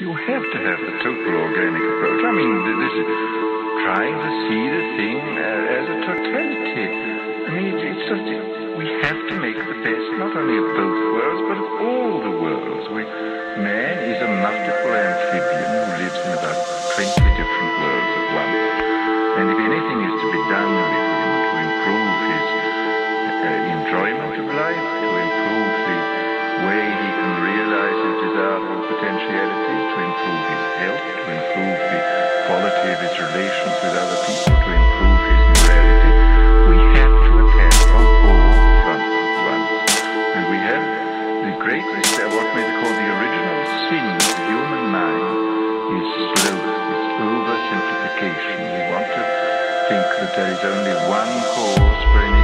You have to have the total organic approach. I mean, this is trying to see the thing uh, as a totality. I mean, it's, just, we have to make the best not only of both worlds, but of all the worlds. We, man is a multiple amphibian who lives in about 20 different worlds at once. And if anything is to be done with him to improve his uh, enjoyment of life, to improve the way he can realize his desirable potentialities, his relations with other people, to improve his morality, we have to attack on all fronts at once. And we have the great, what may be called the original sin of the human mind is sloth, is oversimplification. We want to think that there is only one cause for any